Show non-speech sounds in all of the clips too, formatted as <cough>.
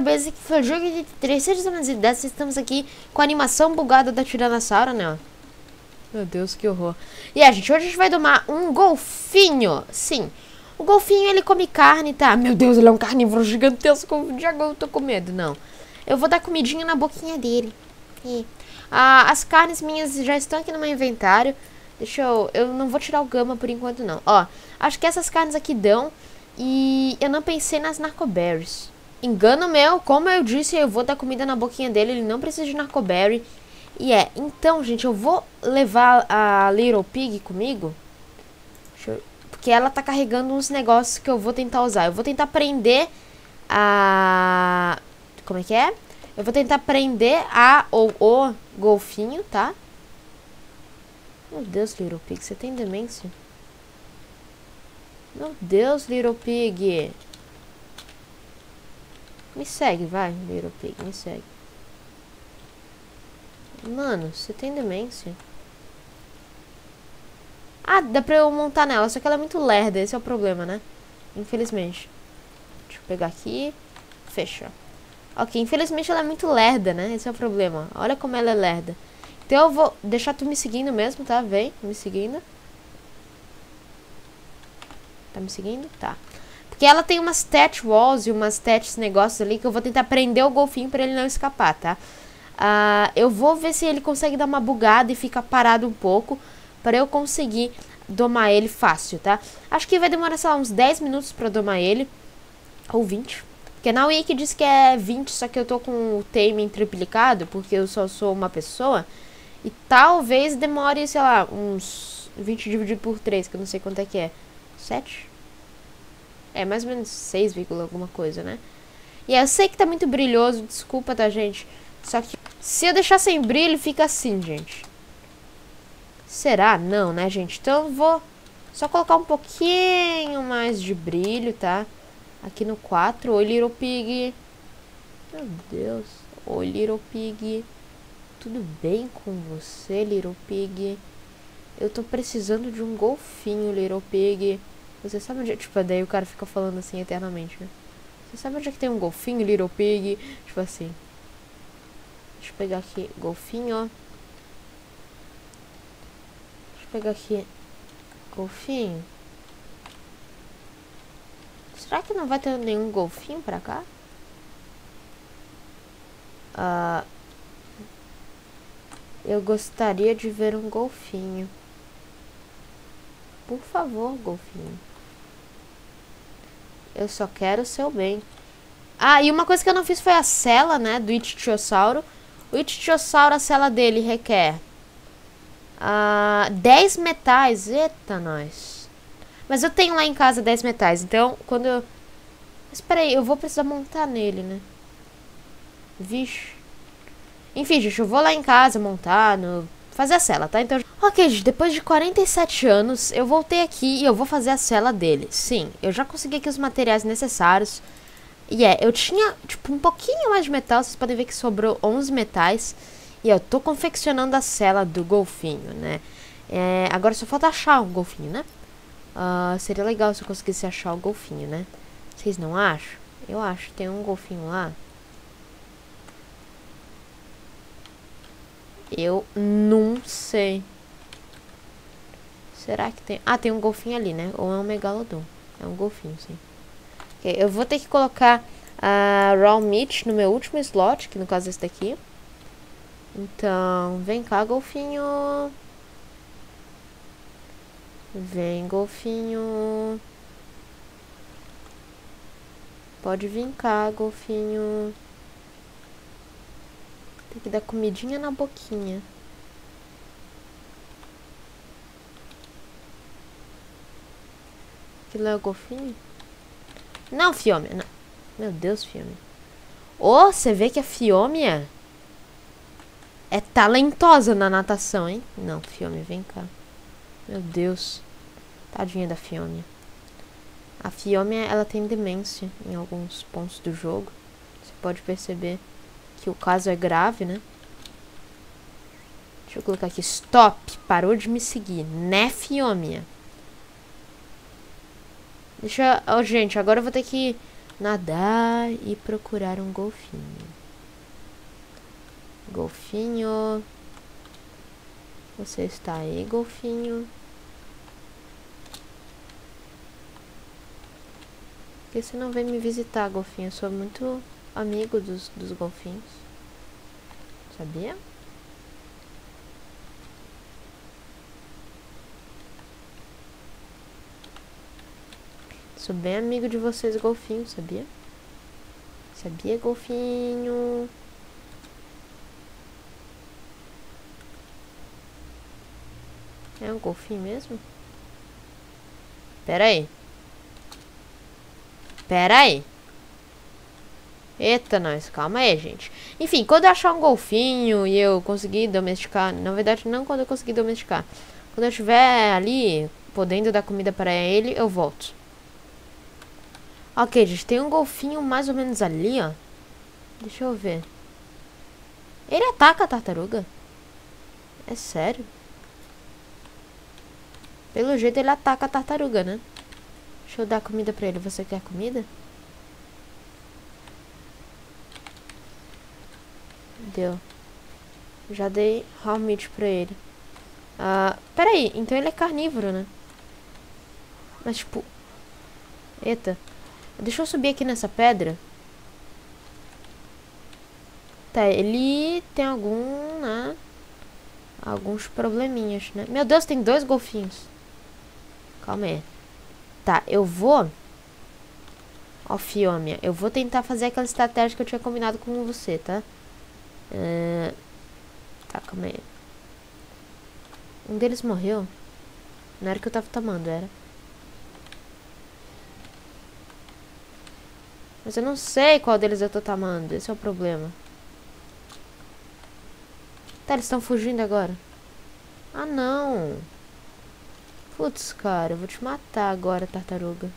beleza? Aqui foi o jogo de 310 estamos aqui com a animação bugada da Tiranossauro, né? Meu Deus, que horror. E a gente, hoje a gente vai domar um golfinho. Sim, o golfinho ele come carne, tá? Meu Deus, ele é um carnívoro gigantesco. Já eu tô com medo, não. Eu vou dar comidinha na boquinha dele. E, ah, as carnes minhas já estão aqui no meu inventário. Deixa eu... Eu não vou tirar o gama por enquanto, não. Ó, acho que essas carnes aqui dão. E eu não pensei nas narcoberries. Engano meu, como eu disse, eu vou dar comida na boquinha dele. Ele não precisa de narcoberry. E é, então, gente, eu vou levar a Little Pig comigo. Eu, porque ela tá carregando uns negócios que eu vou tentar usar. Eu vou tentar prender a... Como é que é? Eu vou tentar prender a ou o golfinho, tá? Meu Deus, Little Pig, você tem demência? Meu Deus, Little Pig. Me segue, vai, Little Pig, me segue. Mano, você tem demência. Ah, dá pra eu montar nela, só que ela é muito lerda, esse é o problema, né? Infelizmente. Deixa eu pegar aqui. Fecha. Ok, infelizmente ela é muito lerda, né? Esse é o problema. Olha como ela é lerda. Então eu vou deixar tu me seguindo mesmo, tá? Vem, me seguindo. Tá me seguindo? Tá. Porque ela tem umas stat walls e umas stats negócios ali que eu vou tentar prender o golfinho pra ele não escapar, tá? Uh, eu vou ver se ele consegue dar uma bugada e fica parado um pouco para eu conseguir domar ele fácil, tá? Acho que vai demorar, sei lá, uns 10 minutos pra domar ele. Ou 20. Porque na Wiki diz que é 20, só que eu tô com o timing triplicado, porque eu só sou uma pessoa. E talvez demore, sei lá, uns 20 dividido por 3, que eu não sei quanto é que é. 7? É, mais ou menos 6, alguma coisa, né? E eu sei que tá muito brilhoso, desculpa, tá, gente? Só que se eu deixar sem brilho, fica assim, gente. Será? Não, né, gente? Então eu vou só colocar um pouquinho mais de brilho, tá? Aqui no 4. Oi, Little Pig. Meu Deus. Oi, Little Pig. Tudo bem com você, Little Pig? Eu tô precisando de um golfinho, Little Pig. Você sabe onde é? Tipo, daí o cara fica falando assim eternamente, né? Você sabe onde é que tem um golfinho, Little Pig? Tipo assim. Deixa eu pegar aqui, golfinho. Deixa eu pegar aqui, golfinho. Será que não vai ter nenhum golfinho pra cá? Uh, eu gostaria de ver um golfinho. Por favor, golfinho. Eu só quero o seu bem. Ah, e uma coisa que eu não fiz foi a cela, né, do Ichthyosauro. O Ichthyosauro, a cela dele requer uh, 10 metais. Eita, nós. Mas eu tenho lá em casa 10 metais, então quando eu... Mas peraí, eu vou precisar montar nele, né? Vixe. Enfim, gente, eu vou lá em casa montar, no... fazer a cela, tá? Então... Ok, gente, depois de 47 anos, eu voltei aqui e eu vou fazer a cela dele. Sim, eu já consegui aqui os materiais necessários. E é, eu tinha, tipo, um pouquinho mais de metal. Vocês podem ver que sobrou 11 metais. E eu tô confeccionando a cela do golfinho, né? É, agora só falta achar o golfinho, né? Uh, seria legal se eu conseguisse achar o golfinho, né? Vocês não acham? Eu acho. Tem um golfinho lá. Eu não sei. Será que tem... Ah, tem um golfinho ali, né? Ou é um megalodon. É um golfinho, sim. Eu vou ter que colocar a raw meat no meu último slot, que no caso é esse daqui. Então, vem cá, golfinho. Vem, golfinho. Pode vir cá, golfinho. Tem que dar comidinha na boquinha. Aquilo é o golfinho? Não, Fiômia. Não. Meu Deus, Fiômia. Ô, oh, você vê que a Fiômia é talentosa na natação, hein? Não, Fiômia, vem cá. Meu Deus. Tadinha da Fiômia. A Fiômia, ela tem demência em alguns pontos do jogo. Você pode perceber que o caso é grave, né? Deixa eu colocar aqui. Stop. Parou de me seguir. Né, Fiômia? Deixa... Oh, gente, agora eu vou ter que Nadar e procurar um golfinho. Golfinho. Você está aí, golfinho? Por que você não vem me visitar, golfinho? Eu sou muito amigo dos, dos golfinhos. Sabia? Sou bem amigo de vocês, golfinho, sabia? Sabia, golfinho? É um golfinho mesmo? Pera aí. Pera aí. Eita, nós. Calma aí, gente. Enfim, quando eu achar um golfinho e eu conseguir domesticar... Na verdade, não quando eu conseguir domesticar. Quando eu estiver ali, podendo dar comida para ele, eu volto. Ok, gente. Tem um golfinho mais ou menos ali, ó. Deixa eu ver. Ele ataca a tartaruga? É sério? Pelo jeito ele ataca a tartaruga, né? Deixa eu dar comida pra ele. Você quer comida? Deu. Já dei raw meat pra ele. Ah, peraí. Então ele é carnívoro, né? Mas, tipo... Eita. Deixa eu subir aqui nessa pedra. Tá, ele tem algum, né? Alguns probleminhas, né? Meu Deus, tem dois golfinhos. Calma aí. Tá, eu vou... Ó, Fiômia, eu vou tentar fazer aquela estratégia que eu tinha combinado com você, tá? Uh... Tá, calma aí. Um deles morreu. Não era que eu tava tomando, era. Mas eu não sei qual deles eu tô tomando. Esse é o problema. Tá, eles estão fugindo agora. Ah, não. Putz, cara, eu vou te matar agora, tartaruga.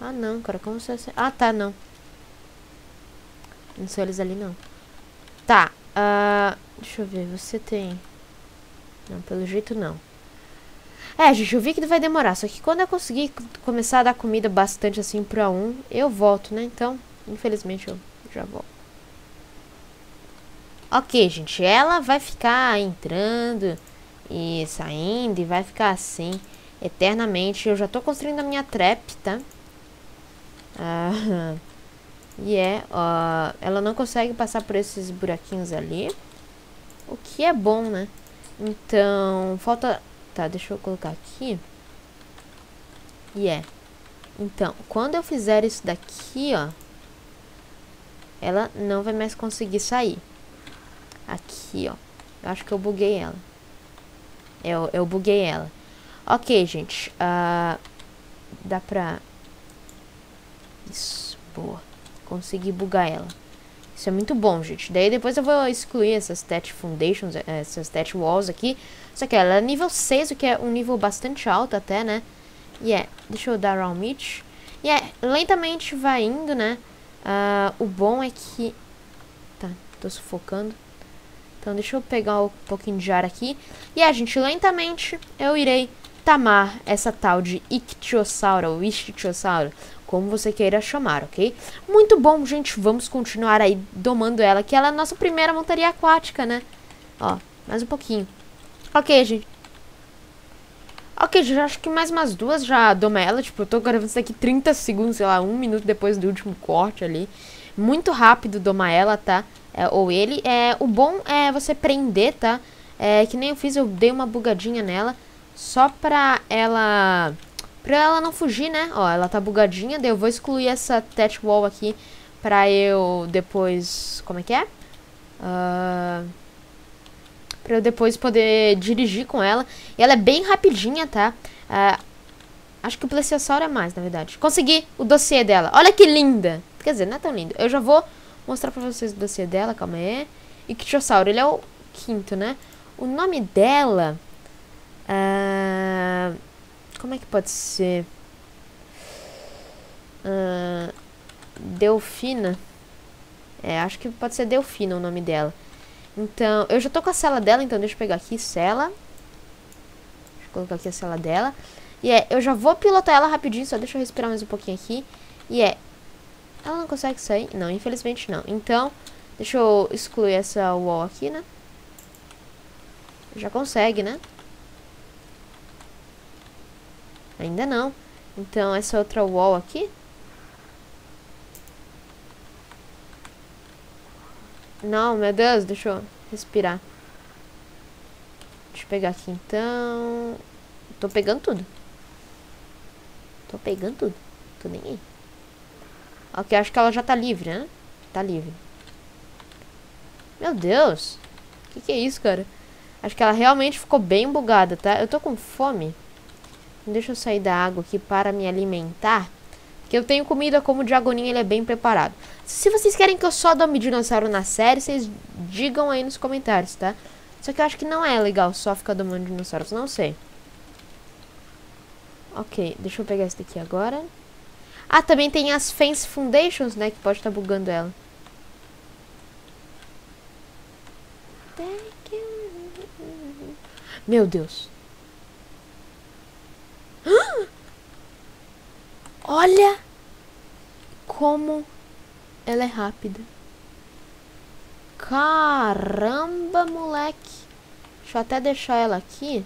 Ah, não, cara, como você... Ah, tá, não. Não são eles ali, não. Tá, uh, deixa eu ver, você tem... Não, pelo jeito não. É, gente, eu vi que vai demorar, só que quando eu conseguir começar a dar comida bastante assim pra um, eu volto, né? Então, infelizmente eu já volto. Ok, gente, ela vai ficar entrando e saindo e vai ficar assim eternamente. Eu já tô construindo a minha trap, tá? Ah, e é, ó, ela não consegue passar por esses buraquinhos ali. O que é bom, né? Então, falta... Tá, deixa eu colocar aqui. E é. Então, quando eu fizer isso daqui, ó. Ela não vai mais conseguir sair. Aqui, ó. Eu acho que eu buguei ela. Eu, eu buguei ela. Ok, gente. Uh, dá pra... Isso, boa. Consegui bugar ela. Isso é muito bom, gente. Daí depois eu vou excluir essas stat foundations, eh, essas stat walls aqui. Só que ela é nível 6, o que é um nível bastante alto até, né? E yeah. é, deixa eu dar round meat. E yeah, é, lentamente vai indo, né? Uh, o bom é que... Tá, tô sufocando. Então deixa eu pegar um pouquinho de ar aqui. E a gente, lentamente, eu irei tamar essa tal de Ictiosauro, ou Ichthyosauro, como você queira chamar, ok? Muito bom, gente, vamos continuar aí domando ela, que ela é a nossa primeira montaria aquática, né? Ó, mais um pouquinho. Ok, gente. Ok, já acho que mais umas duas já doma ela. Tipo, eu tô gravando isso daqui 30 segundos, sei lá, um minuto depois do último corte ali. Muito rápido doma ela, tá? é, ou ele. É, o bom é você prender, tá? É, que nem eu fiz, eu dei uma bugadinha nela. Só pra ela... Pra ela não fugir, né? Ó, ela tá bugadinha. Daí eu vou excluir essa touch wall aqui. Pra eu depois... Como é que é? Uh, pra eu depois poder dirigir com ela. E ela é bem rapidinha, tá? Uh, acho que o Plesiosauro é mais, na verdade. Consegui o dossiê dela. Olha que linda! Quer dizer, não é tão lindo. Eu já vou mostrar pra vocês o dossiê dela, calma aí. Ictiosauro, ele é o quinto, né? O nome dela... Uh, como é que pode ser? Uh, Delfina. É, acho que pode ser Delfina o nome dela. Então, eu já tô com a cela dela, então deixa eu pegar aqui, cela. Deixa eu colocar aqui a cela dela. E é, eu já vou pilotar ela rapidinho, só deixa eu respirar mais um pouquinho aqui. E é, ela não consegue sair? Não, infelizmente não. Então, deixa eu excluir essa wall aqui, né? Já consegue, né? Ainda não. Então, essa outra wall aqui. Não, meu Deus, deixa eu respirar. Deixa eu pegar aqui, então. Tô pegando tudo. Tô pegando tudo. Tô nem aí. Ok, acho que ela já tá livre, né? Tá livre. Meu Deus. O que, que é isso, cara? Acho que ela realmente ficou bem bugada, tá? Eu tô com fome. Deixa eu sair da água aqui para me alimentar. Porque eu tenho comida como o Diagoninho, ele é bem preparado. Se vocês querem que eu só dome dinossauro na série, vocês digam aí nos comentários, tá? Só que eu acho que não é legal só ficar domando dinossauros, não sei. Ok, deixa eu pegar esse daqui agora. Ah, também tem as Fence Foundations, né? Que pode estar tá bugando ela. Meu Deus. Olha como ela é rápida. Caramba, moleque. Deixa eu até deixar ela aqui.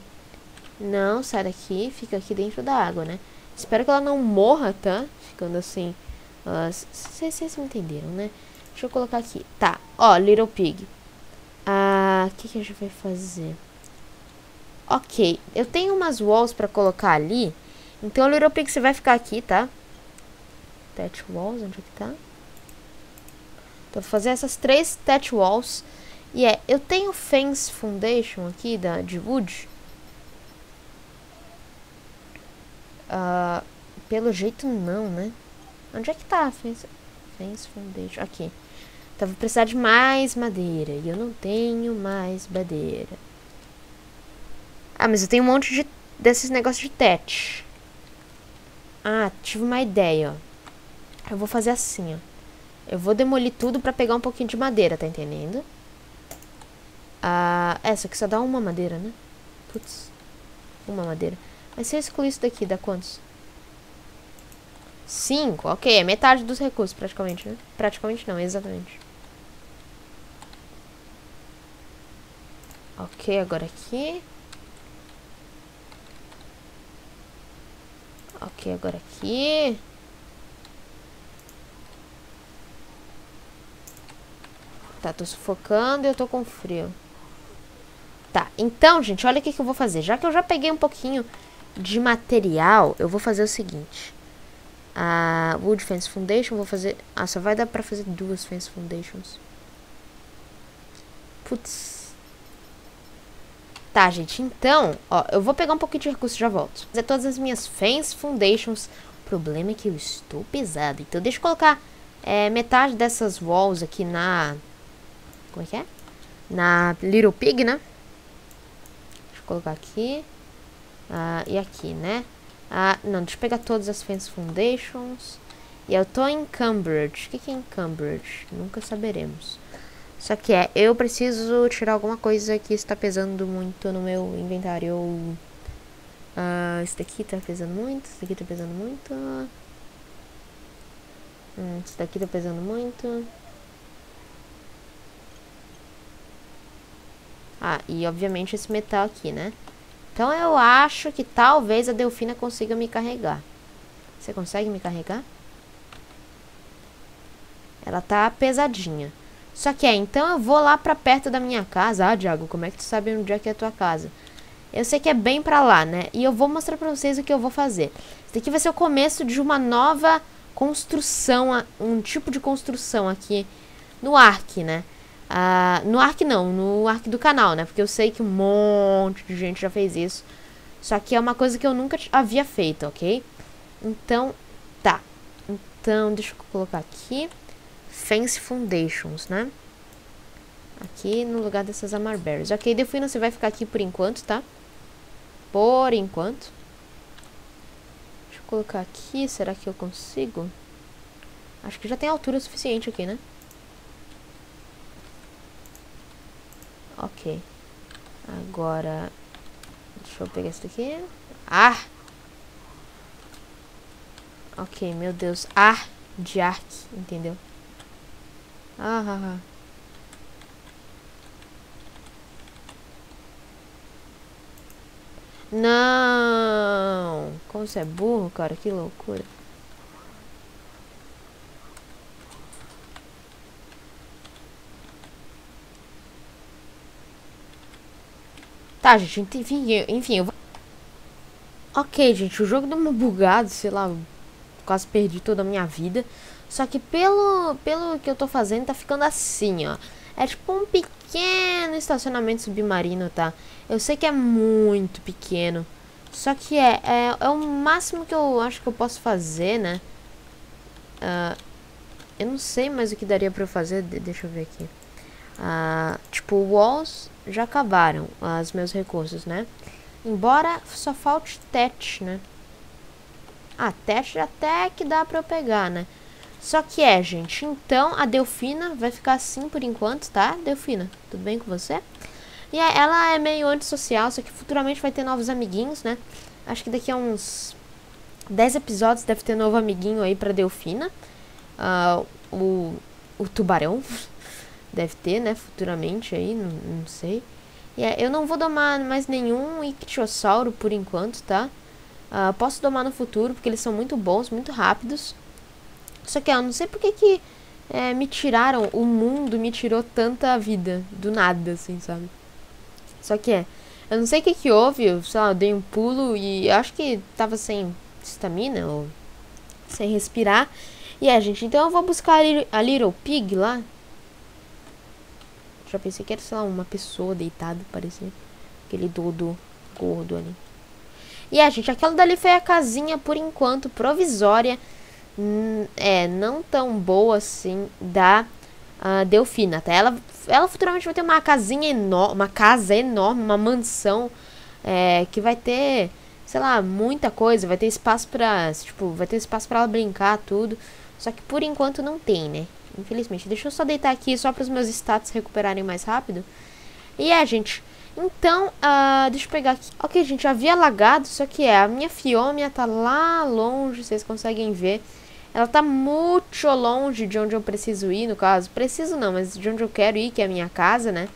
Não, sai daqui. Fica aqui dentro da água, né? Espero que ela não morra, tá? Ficando assim. Vocês uh, me entenderam, né? Deixa eu colocar aqui. Tá, ó, Little Pig. Ah, o que, que a gente vai fazer? Ok, eu tenho umas walls pra colocar ali. Então, Little Pig, você vai ficar aqui, tá? Touch walls, onde é que tá? Então, vou fazer essas três touch walls. E é, eu tenho Fence Foundation aqui, da, de wood. Uh, pelo jeito não, né? Onde é que tá fence, fence Foundation? Aqui. Então vou precisar de mais madeira. E eu não tenho mais madeira. Ah, mas eu tenho um monte de desses negócios de tete. Ah, tive uma ideia. Eu vou fazer assim, ó. Eu vou demolir tudo pra pegar um pouquinho de madeira, tá entendendo? Ah, essa aqui só dá uma madeira, né? Putz. Uma madeira. Mas se eu excluir isso daqui, dá quantos? Cinco, ok. É metade dos recursos, praticamente, né? Praticamente não, exatamente. Ok, agora aqui. Ok, agora aqui. Tá, tô sufocando e eu tô com frio. Tá, então, gente, olha o que, que eu vou fazer. Já que eu já peguei um pouquinho de material, eu vou fazer o seguinte. A Wood Fence Foundation, vou fazer... Ah, só vai dar pra fazer duas Fence Foundations. Putz. Tá, gente, então, ó, eu vou pegar um pouquinho de recurso e já volto. Fazer todas as minhas Fence Foundations. O problema é que eu estou pesado. Então, deixa eu colocar é, metade dessas walls aqui na... Como é que é? Na Little Pig, né? Deixa eu colocar aqui. Ah, e aqui, né? Ah, não, deixa eu pegar todas as Fence Foundations. E eu tô em Cambridge. O que, que é em Cambridge? Nunca saberemos. Só que é, eu preciso tirar alguma coisa que está pesando muito no meu inventário. Uh, esse daqui tá pesando muito, esse daqui tá pesando muito. Hum, esse daqui tá pesando muito. Ah, e obviamente esse metal aqui, né? Então eu acho que talvez a Delfina consiga me carregar. Você consegue me carregar? Ela tá pesadinha. Só que é, então eu vou lá pra perto da minha casa. Ah, Diago, como é que tu sabe onde é que é a tua casa? Eu sei que é bem pra lá, né? E eu vou mostrar pra vocês o que eu vou fazer. Isso aqui vai ser o começo de uma nova construção, um tipo de construção aqui no Ark, né? Uh, no Ark não, no Ark do canal, né? Porque eu sei que um monte de gente já fez isso. Só que é uma coisa que eu nunca havia feito, ok? Então, tá. Então, deixa eu colocar aqui. Fence Foundations, né? Aqui no lugar dessas Amarberries. Ok, Delfina, você vai ficar aqui por enquanto, tá? Por enquanto. Deixa eu colocar aqui. Será que eu consigo? Acho que já tem altura suficiente aqui, né? Ok. Agora... Deixa eu pegar esse daqui. Ah! Ok, meu Deus. Ar de Ark, entendeu? Ah, ah, ah. Não! Como você é burro, cara? Que loucura. Tá, gente, enfim, enfim, eu. Ok, gente, o jogo deu uma bugada, sei lá, quase perdi toda a minha vida. Só que pelo, pelo que eu tô fazendo, tá ficando assim, ó. É tipo um pequeno estacionamento submarino, tá? Eu sei que é muito pequeno. Só que é, é, é o máximo que eu acho que eu posso fazer, né? Uh, eu não sei mais o que daria pra eu fazer. De deixa eu ver aqui. Uh, tipo, walls já acabaram os meus recursos, né? Embora só falte tete, né? Ah, tete até que dá pra eu pegar, né? Só que é, gente, então a Delfina vai ficar assim por enquanto, tá? Delfina, tudo bem com você? E é, ela é meio antissocial, só que futuramente vai ter novos amiguinhos, né? Acho que daqui a uns 10 episódios deve ter novo amiguinho aí pra Delfina. Uh, o, o tubarão. <laughs> Deve ter, né, futuramente aí, não, não sei. E é, eu não vou domar mais nenhum ictiossauro por enquanto, tá? Uh, posso domar no futuro, porque eles são muito bons, muito rápidos. Só que eu não sei porque que é, me tiraram, o mundo me tirou tanta vida, do nada, assim, sabe? Só que é, eu não sei o que que houve, eu, sei lá, eu dei um pulo e acho que tava sem estamina ou sem respirar. E é, gente, então eu vou buscar a Little Pig lá, já pensei que era, sei lá, uma pessoa deitada, parecia. Aquele dodo gordo ali. E é, gente, aquela dali foi a casinha, por enquanto, provisória. Hum, é, não tão boa assim, da uh, Delfina, tá? Ela, ela futuramente vai ter uma casinha enorme, uma casa enorme, uma mansão, é, que vai ter, sei lá, muita coisa. Vai ter espaço pra, tipo, vai ter espaço pra ela brincar, tudo. Só que por enquanto não tem, né? Infelizmente. Deixa eu só deitar aqui só para os meus status recuperarem mais rápido. E é, gente. Então, uh, deixa eu pegar aqui. Ok, gente, havia lagado, só que é. A minha fiômia tá lá longe, vocês conseguem ver. Ela tá muito longe de onde eu preciso ir, no caso. Preciso não, mas de onde eu quero ir, que é a minha casa, né?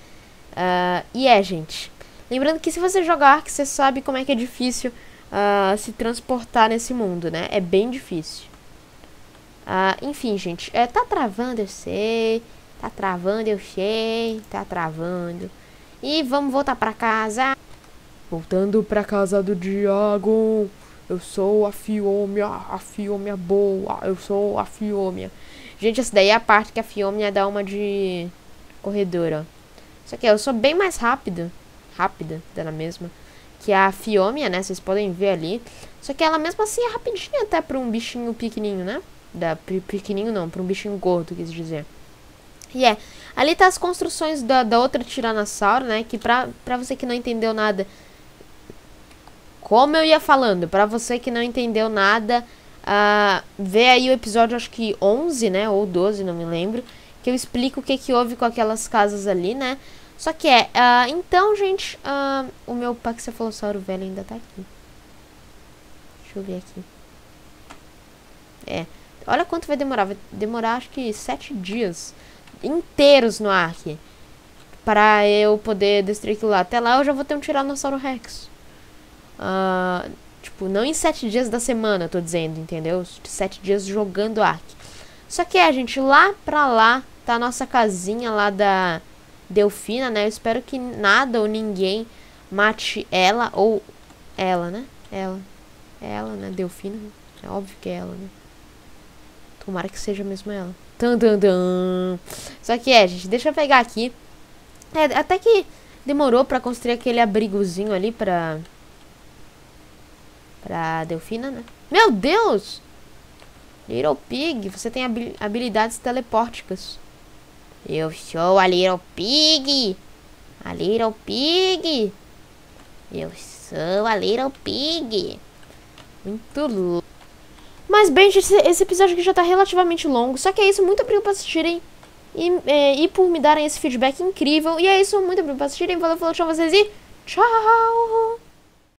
Uh, e é, gente. Lembrando que se você jogar Ark, você sabe como é que é difícil uh, se transportar nesse mundo, né? É bem difícil. Ah, enfim, gente, é, tá travando, eu sei. Tá travando, eu sei. Tá travando. E vamos voltar pra casa. Voltando pra casa do Diago. Eu sou a Fiômia, a Fiômia boa. Eu sou a Fiômia. Gente, essa daí é a parte que a Fiômia dá uma de corredora. Só que eu sou bem mais rápida. Rápida, dela mesma. Que a Fiômia, né? Vocês podem ver ali. Só que ela mesmo assim é rapidinha até pra um bichinho pequenininho, né? Da pequenininho não, para um bichinho gordo, quis dizer. E é, ali tá as construções da, da outra tiranossauro, né? Que pra, pra você que não entendeu nada, como eu ia falando, pra você que não entendeu nada, uh, vê aí o episódio, acho que 11, né? Ou 12, não me lembro. Que eu explico o que que houve com aquelas casas ali, né? Só que é, uh, então, gente, uh, o meu Paxefalossauro velho ainda tá aqui. Deixa eu ver aqui. É. Olha quanto vai demorar. Vai demorar acho que sete dias inteiros no Ark. Para eu poder destruir aquilo lá. Até lá eu já vou ter um Tiranossauro Rex. Uh, tipo, não em sete dias da semana, eu tô dizendo, entendeu? Sete dias jogando Ark. Só que é, gente, lá pra lá tá a nossa casinha lá da Delfina, né? Eu espero que nada ou ninguém mate ela ou ela, né? Ela. Ela, né? Delfina. É óbvio que é ela, né? Tomara que seja mesmo ela. Tan, tan, tan. Só que é, gente, deixa eu pegar aqui. É, até que demorou pra construir aquele abrigozinho ali pra... Pra Delfina, né? Meu Deus! Little Pig, você tem habilidades telepórticas. Eu sou a Little Pig! A Little Pig! Eu sou a Little Pig! Muito louco. Mas bem, gente, esse episódio aqui já tá relativamente longo. Só que é isso, muito obrigado por assistirem. E, é, e por me darem esse feedback incrível. E é isso, muito obrigado por assistirem. Valeu, falou, tchau vocês e tchau!